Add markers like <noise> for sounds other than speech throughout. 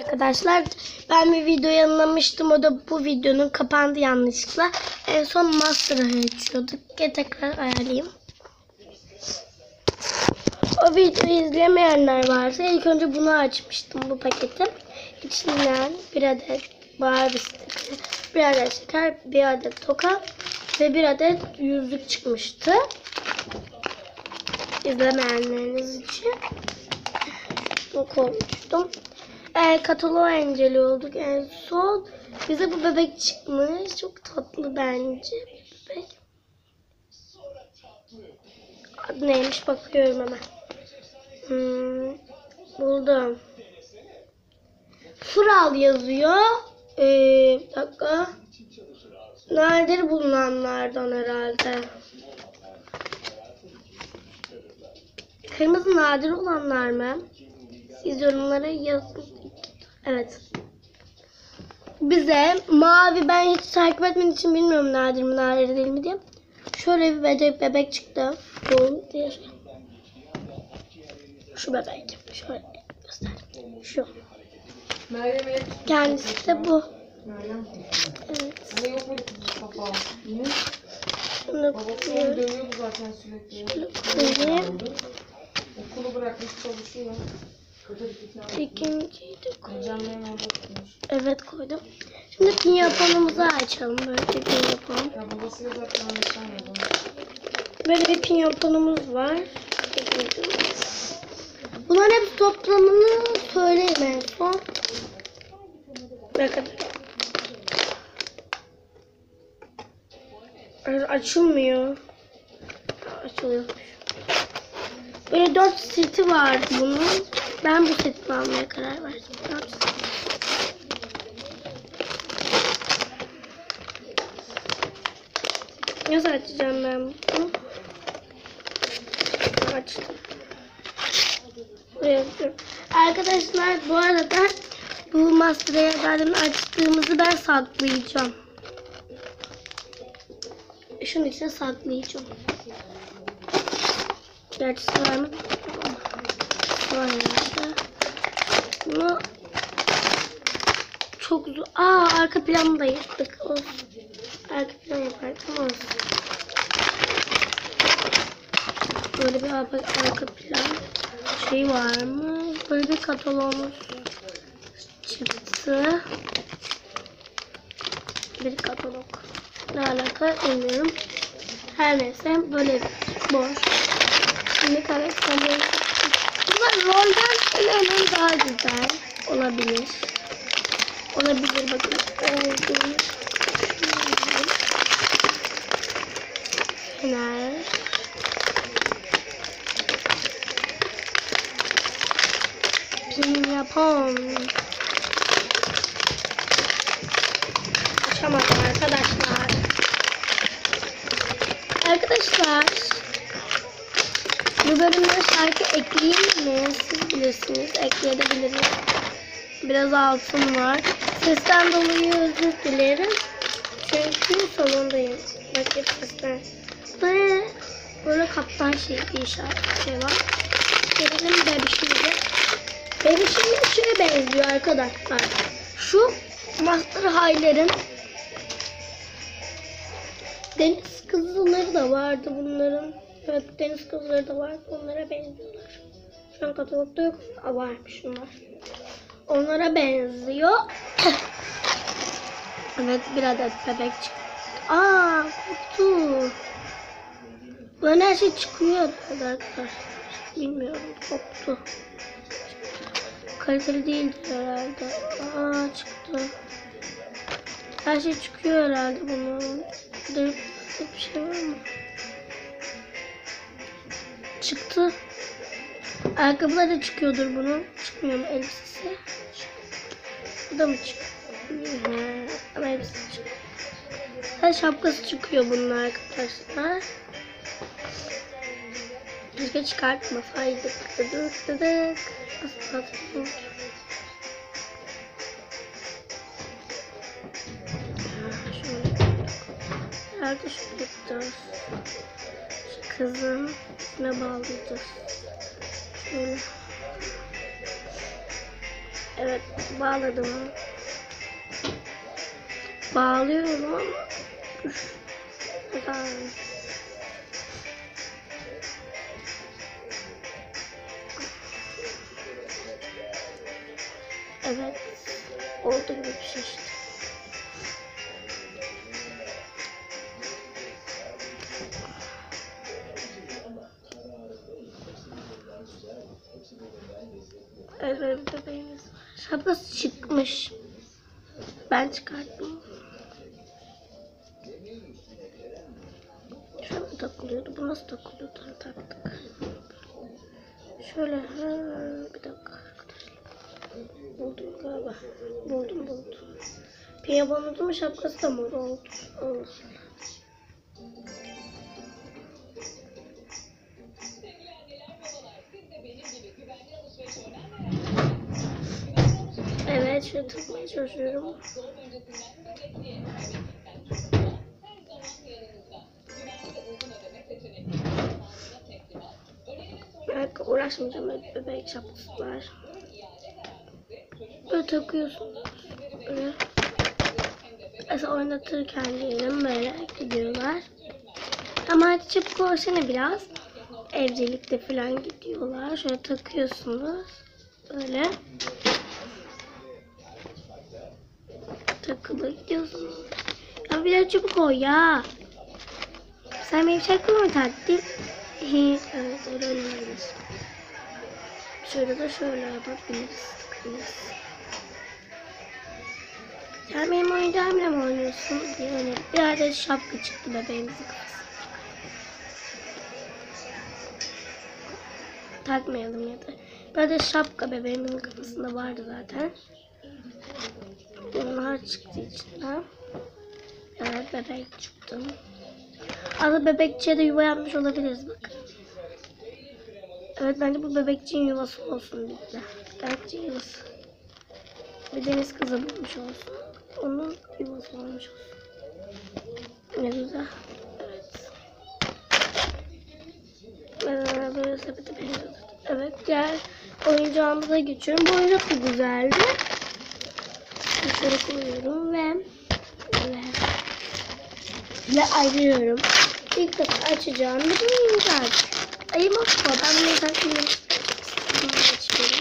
Arkadaşlar ben bir video yayınlamıştım. O da bu videonun kapandı yanlışlıkla. En son Master'ı açıyorduk. Gel tekrar ayarlayayım. O videoyu izlemeyenler varsa ilk önce bunu açmıştım bu paketi. İçinden bir adet Barbie bir adet şeker, bir adet toka ve bir adet yüzük çıkmıştı. İzlemeyenleriniz için bunu koymuştum. E, kataloğu inceli en son. Bize bu bebek çıkmış. Çok tatlı bence. Bebek. Adı neymiş bakıyorum hemen. Hmm, buldum. Fral yazıyor. Ee, bir dakika. Nadir bulunanlardan herhalde. Kırmızı nadir olanlar mı? Siz yorumlara yazın. Evet. Bize mavi ben hiç takip etmediğim için bilmiyorum nadir mi nadir değil mi diye. Şöyle bir bebek, bebek çıktı. Bu diye. Şu bebek. Şöyle göster. Şu. Kendisi de bu. Evet. Onu koyuyorum. sürekli. koyayım. Okulu bırakmış çalışıyor. İkinciyi de koy. Hocamların orada tutmuş. Evet koydum. Şimdi pinyapanımızı açalım. Böyle bir pinyapan. Ya babasıyla zaten anlaşamıyordu. Böyle bir pinyapanımız var. Bunların hepsi toplamını söyleyeyim en son. Bakın. Açılmıyor. Açılıyor. Böyle dört seti vardı bunun. Ben bu seti almaya karar verdim. Nasıl açacağım ben bunu? Açtım. Arkadaşlar bu arada bu Master Garden açtığımızı ben saklayacağım. Şunun içine saklayacağım. Gerçi var herhalde. Bunu çok zor. Aa arka planı da yaptık. Olsun. Arka plan yaparken olsun. Böyle bir arka, arka plan şey var mı? Böyle bir kataloğumuz çıktı. Bir katalog. Ne alaka bilmiyorum. Her neyse böyle boş. Şimdi karakterleri rolden sanırım daha güzel olabilir. Olabilir bakın. Olabilir. Fener. Pin yapalım. Açamadım arkadaşlar. Arkadaşlar. Bu bölümde şarkı ekleyeyim mi? Siz bilirsiniz. Ekleyebilirim. Biraz altın var. Sesten dolayı özür dilerim. Çünkü salondayım. Bakın sesler. Böyle, böyle kaptan şey bir işaret şey var. Gelelim bebişimize. Bebişimin şeye benziyor arkadaşlar. Şu Master High'lerin deniz kızılları da vardı bunların. Evet deniz kızları da var. Onlara benziyorlar. Şu an katalogda yok. Aa, varmış şunlar. Onlara benziyor. <coughs> evet bir adet bebek çıktı. Aa koptu. Böyle her şey çıkıyor arkadaşlar. Bilmiyorum koptu. Kaliteli değildir herhalde. Aa çıktı. Her şey çıkıyor herhalde bunun. Dönüp bir şey var mı? Çıktı. Ayakkabıları da çıkıyordur bunun. Çıkmıyor mu elbisesi? Bu da mı çıkıyor? Ama elbisesi çıkıyor. Ha, şapkası çıkıyor bunun arkadaşlar. Keşke çıkartmasaydık. Dıdık. Nasıl hatırlıyorum? Ha, şöyle. Yapacağız? Kızın üstüne bağlayacağız. Şöyle. Evet bağladım. Bağlıyorum ama. Evet. Oldu gibi bir şey işte. Bir bebeğimiz var. Çıkmış. Ben çıkarttım. Şöyle takılıyordu. Bu nasıl takılıyordu? Taktık. Şöyle. Ha, bir dakika arkadaşlar. Buldum galiba. Buldum buldum. Piyabanızın şapkası da mor oldu. Allah. Şöyle tutmaya çalışıyorum. Evet, uğraşmayacağım. Bebek şapkası var. Böyle takıyorsunuz. Böyle. Mesela oynatırken diyelim böyle gidiyorlar. Ama çabuk olsana biraz. Evcilikte falan gidiyorlar. Şöyle takıyorsunuz. Böyle. Takılı gidiyorsunuz. Ya biraz çabuk ol ya. Sen benim şarkımı mı taktın? evet öyle. Şöyle de şöyle yapabiliriz. Takabiliriz. Sen benim oyuncağımla mı oynuyorsun diye öyle bir adet şapka çıktı bebeğimizin kafasına. Takmayalım ya da. Adet şapka bebeğimin kafasında vardı zaten. Bunlar çıktı içinden. Evet bebek çıktı. Aslında bebekçiye de yuva yapmış olabiliriz bakın. Evet bence bu bebekçiğin yuvası olsun bir de. Bebekçi yuvası. Bir deniz kızı bulmuş olsun. Onun yuvası olmuş olsun. Ne güzel. Evet. Ee, böyle benziyor. Evet diğer oyuncağımıza geçiyorum. Bu oyuncak da güzeldi. Şöyle koyuyorum ve ve, ayırıyorum. İlk defa açacağım bir oyuncak. Ayım okko. Ben bunu zaten açıyorum.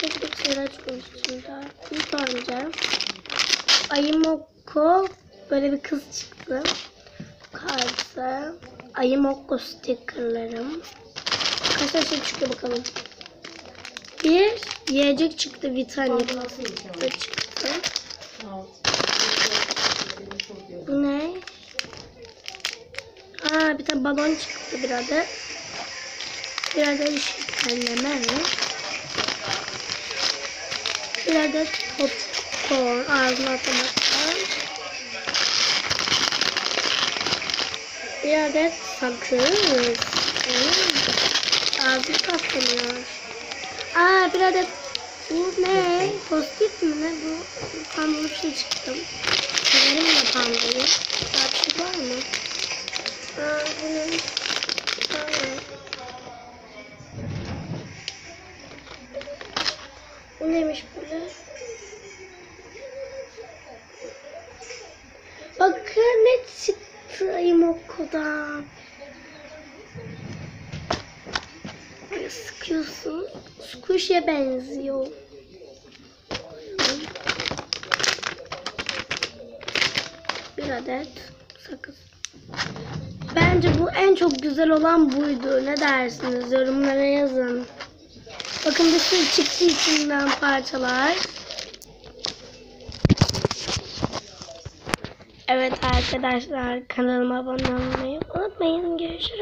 Tek tek şeyler çıkıyor içinden. İlk önce Ayımokko böyle bir kız çıktı. Kartı. Ayımokko stickerlarım. Kaç tane şey çıkıyor bakalım. Bir yiyecek çıktı. Vitamin da çıktı. Alt. Bu ne? Aa bir tane balon çıktı bir adet. Bir adet şekerleme. Bir adet popcorn ağzına atamaktan. Bir adet sakız. Ağzı patlamıyor. Aa bir adet bu ne? Postit mi ne bu? Pambulu bir şey çıktı. Severim ya pambulu. Daha bir şey var mı? Aa bu ne? Aa. Bu neymiş böyle? Bakın ne çıktı. Böyle Squish'e benziyor. Bir adet sakız. Bence bu en çok güzel olan buydu. Ne dersiniz? Yorumlara yazın. Bakın sürü çıktı içinden parçalar. Evet arkadaşlar kanalıma abone olmayı unutmayın. Görüşürüz.